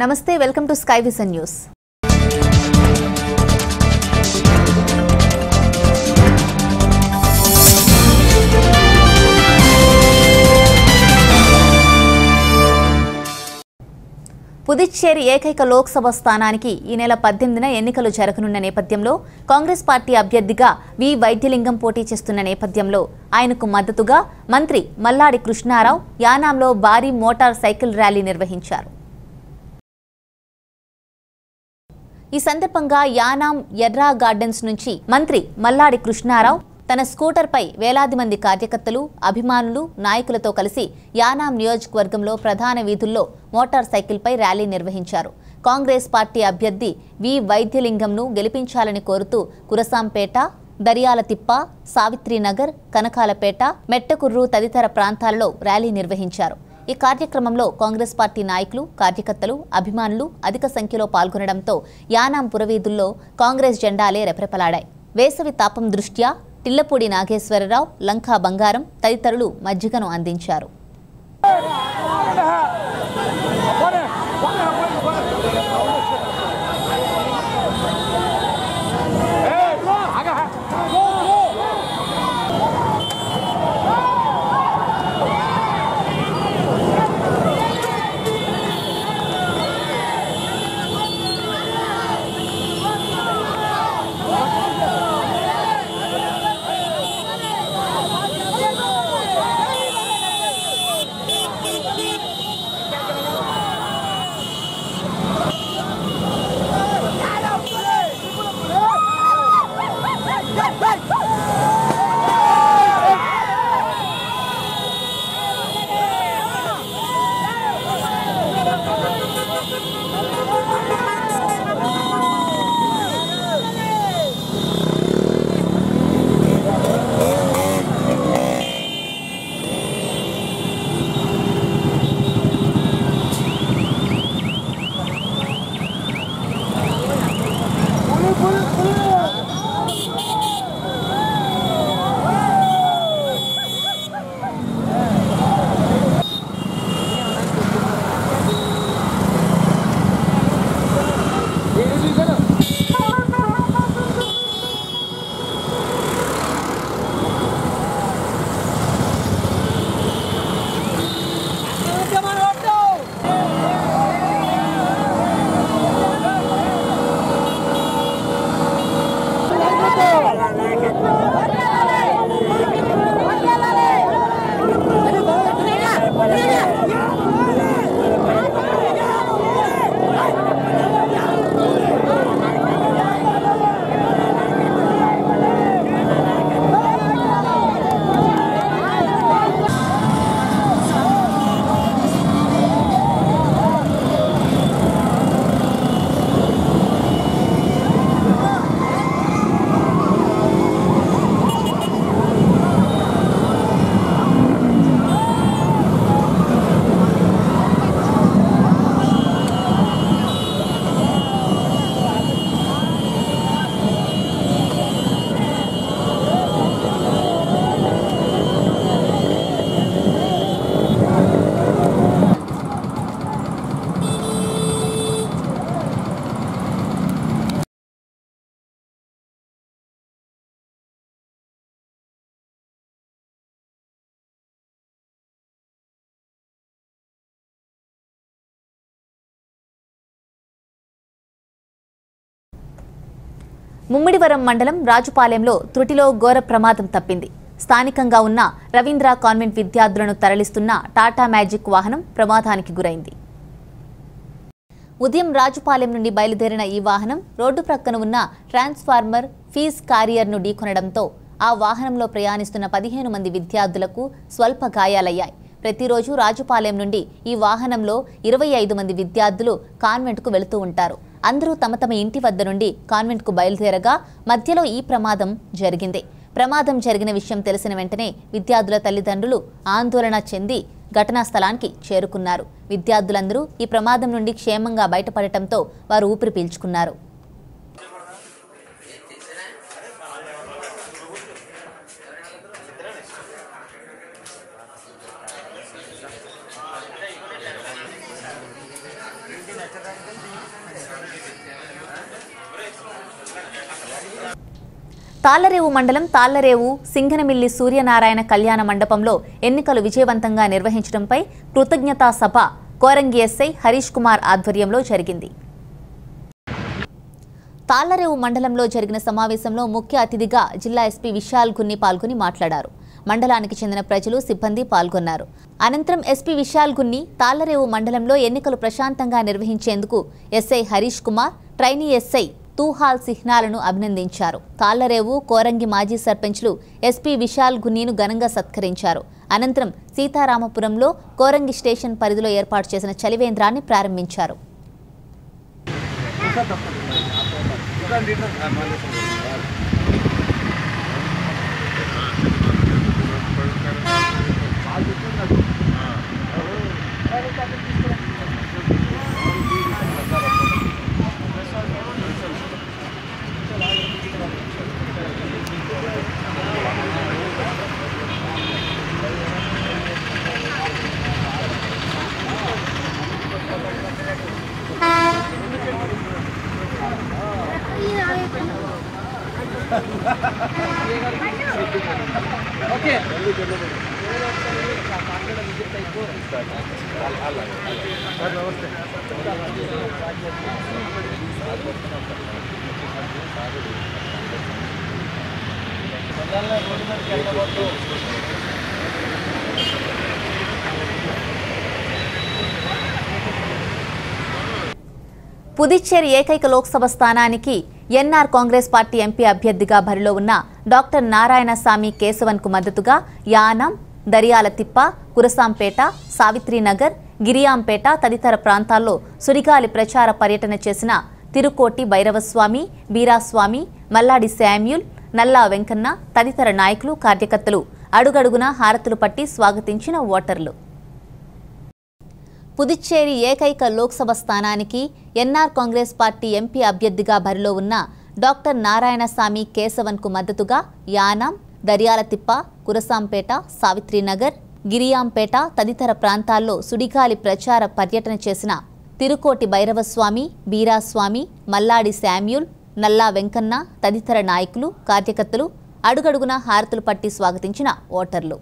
నమస్తే welcome to sky vision news. Puducherry ఏకైక లోక్సభ స్థానానికి ఈ నెల పద్దెనిమిదిన ఎన్నికలు జరగనున్న నేపథ్యంలో కాంగ్రెస్ పార్టీ అభ్యర్థిగా వి వైద్యలింగం పోటీ చేస్తున్న నేపథ్యంలో ఆయనకు మద్దతుగా మంత్రి మల్లాడి కృష్ణారావు యానాంలో భారీ మోటార్ సైకిల్ ర్యాలీ నిర్వహించారు. ఈ సందర్భంగా యానాం ఎర్రా గార్డెన్స్ నుంచి మంత్రి మల్లాడి కృష్ణారావు తన స్కూటర్పై వేలాది మంది కార్యకర్తలు అభిమానులు నాయకులతో కలిసి యానాం నియోజకవర్గంలో ప్రధాన వీధుల్లో మోటార్ సైకిల్పై ర్యాలీ నిర్వహించారు. కాంగ్రెస్ పార్టీ అభ్యర్థి వి వైద్యలింగంను గెలిపించాలని కోరుతూ కురసాంపేట దరియాలతిప్ప సావిత్రినగర్ కనకాలపేట మెట్టకుర్రు తదితర ప్రాంతాలలో ర్యాలీ నిర్వహించారు. ఈ కార్యక్రమంలో కాంగ్రెస్ పార్టీ నాయకులు కార్యకర్తలు అభిమానులు అధిక సంఖ్యలో పాల్గొనడంతో యానాం పురవీధుల్లో కాంగ్రెస్ జెండాలే రెపరెపలాడాయి. వేసవి తాపం దృష్ట్యా టిల్లపూడి నాగేశ్వరరావు లంకా బంగారం తదితరులు మజ్జిగను అందించారు. ముమ్మిడివరం మండలం రాజుపాలెంలో త్రుటిలో ఘోర ప్రమాదం తప్పింది. స్థానికంగా ఉన్న రవీంద్ర కాన్వెంట్ విద్యార్థులను తరలిస్తున్న టాటా మ్యాజిక్ వాహనం ప్రమాదానికి గురైంది. ఉదయం రాజుపాలెం నుండి బయలుదేరిన ఈ వాహనం రోడ్డు ప్రక్కన ఉన్న ట్రాన్స్ఫార్మర్ ఫీజ్ కారియర్ను ఢీకొనడంతో ఆ వాహనంలో ప్రయాణిస్తున్న పదిహేను మంది విద్యార్థులకు స్వల్ప గాయాలయ్యాయి. ప్రతిరోజు రాజుపాలెం నుండి ఈ వాహనంలో ఇరవై ఐదు మంది విద్యార్థులు కాన్వెంట్కు వెళుతూ ఉంటారు. అందరూ తమ తమ ఇంటి వద్ద నుండి కాన్వెంట్కు బయలుదేరగా మధ్యలో ఈ ప్రమాదం జరిగింది. ప్రమాదం జరిగిన విషయం తెలిసిన వెంటనే విద్యార్థుల తల్లిదండ్రులు ఆందోళన చెంది ఘటనా స్థలానికి చేరుకున్నారు. విద్యార్థులందరూ ఈ ప్రమాదం నుండి క్షేమంగా బయటపడటంతో వారు ఊపిరి పీల్చుకున్నారు. తాళ్ళరేవు మండలం తాళ్ళరేవు సింగనమిల్లి సూర్యనారాయణ కళ్యాణ మండపంలో ఎన్నికలు విజయవంతంగా నిర్వహించడంపై కృతజ్ఞతా సభ కోరంగి ఎస్ఐ హరీష్ కుమార్ ఆధ్వర్యంలో జరిగింది. తాళ్ళరేవు మండలంలో జరిగిన సమావేశంలో ముఖ్య అతిథిగా జిల్లా ఎస్పీ విశాల్ గున్ని పాల్గొని మాట్లాడారు. మండలానికి చెందిన ప్రజలు సిబ్బంది పాల్గొన్నారు. అనంతరం ఎస్పీ విశాల్ గున్ని తాళ్ళరేవు మండలంలో ఎన్నికలు ప్రశాంతంగా నిర్వహించేందుకు SI Harish Kumar trainee SI తూహాల్ సిహ్నాలను అభినందించారు. తాళ్ళరేవు కోరంగి మాజీ సర్పంచ్లు ఎస్పీ విశాల్ గున్నీను ఘనంగా సత్కరించారు. అనంతరం సీతారామపురంలో కోరంగి స్టేషన్ పరిధిలో ఏర్పాటు చేసిన చలివేంద్రాన్ని ప్రారంభించారు. ಓಕೆ ನಮಸ್ತೆ పుదుచ్చేరి ఏకైక లోక్సభ స్థానానికి ఎన్ఆర్ కాంగ్రెస్ పార్టీ ఎంపీ అభ్యర్థిగా బరిలో ఉన్న డాక్టర్ నారాయణస్వామి కేశవన్కు మద్దతుగా యానం దరియాల తిప్ప కురసాంపేట సావిత్రినగర్ గిరియాంపేట తదితర ప్రాంతాల్లో సుడిగాలి ప్రచార పర్యటన చేసిన తిరుకోటి భైరవస్వామి బీరాస్వామి మల్లాడి శామ్యూల్ నల్లా వెంకన్న తదితర నాయకులు కార్యకర్తలు అడుగడుగునా హారతులు పట్టి స్వాగతించిన ఓటర్లు. పుదుచ్చేరి ఏకైక లోక్సభ స్థానానికి ఎన్ఆర్ కాంగ్రెస్ పార్టీ ఎంపీ అభ్యర్థిగా బరిలో ఉన్న డాక్టర్ నారాయణస్వామి కేశవన్కు మద్దతుగా యానాం దర్యాలతిప్ప కురసాంపేట సావిత్రినగర్ గిరియాంపేట తదితర ప్రాంతాల్లో సుడిగాలి ప్రచార పర్యటన చేసిన తిరుకోటి భైరవస్వామి బీరాస్వామి మల్లాడి శామ్యూల్ నల్లా వెంకన్న తదితర నాయకులు కార్యకర్తలు అడుగడుగునా హారతులు పట్టి స్వాగతించిన ఓటర్లు.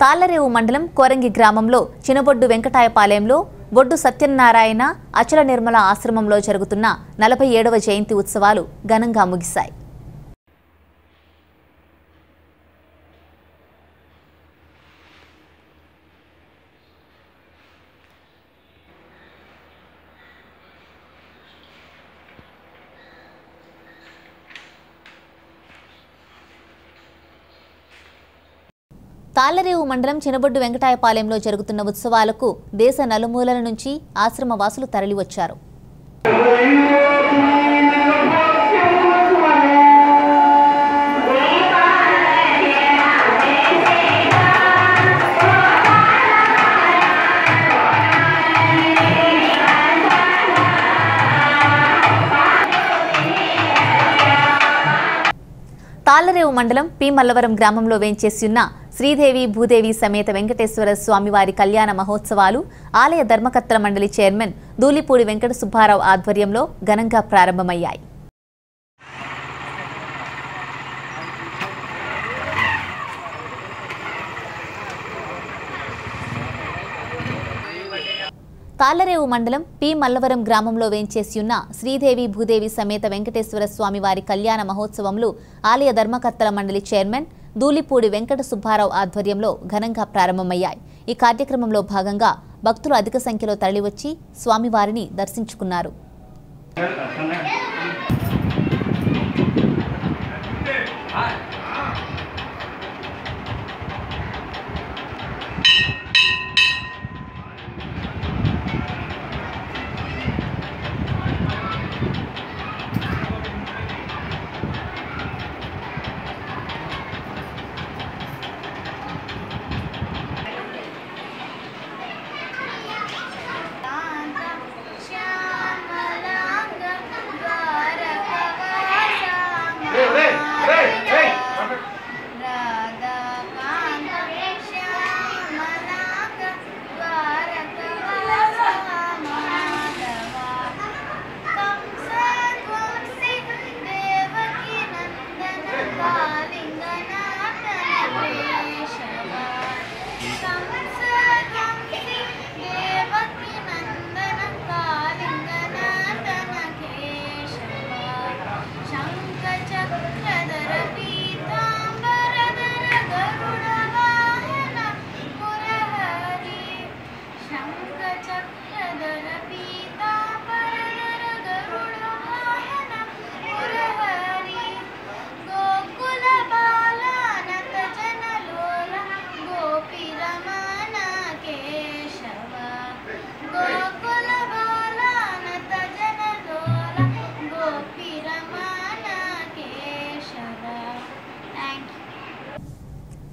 తాళ్ళరేవు మండలం కోరంగి గ్రామంలో చినబొడ్డు వెంకటాయపాలెంలో బొడ్డు సత్యనారాయణ అచల నిర్మల ఆశ్రమంలో జరుగుతున్న నలభై ఏడవ జయంతి ఉత్సవాలు ఘనంగా ముగిశాయి. తాళ్ళరేవు మండలం చినబొడ్డు వెంకటాయపాలెంలో జరుగుతున్న ఉత్సవాలకు దేశ నలుమూలల నుంచి ఆశ్రమవాసులు తరలివచ్చారు. తాళ్ళరేవు మండలం పి మల్లవరం గ్రామంలో వేంచేసి ఉన్న శ్రీదేవి భూదేవి సమేత వెంకటేశ్వర స్వామివారి కళ్యాణ మహోత్సవాలు ఆలయ ధర్మకర్తల మండలి చైర్మన్ దూలిపూడి వెంకట సుబ్బారావు ఆధ్వర్యంలో ఘనంగా ప్రారంభమయ్యాయి. కాలరేవు మండలం పి మల్లవరం గ్రామంలో వేంచేసియున్న శ్రీదేవి భూదేవి సమేత వెంకటేశ్వర స్వామి వారి కళ్యాణ మహోత్సవంలో ఆలయ ధర్మకర్తల మండలి చైర్మన్ దూలిపూడి వెంకట సుబ్బారావు ఆధ్వర్యంలో ఘనంగా ప్రారంభమయ్యాయి. ఈ కార్యక్రమంలో భాగంగా భక్తులు అధిక సంఖ్యలో తరలివచ్చి స్వామివారిని దర్శించుకున్నారు.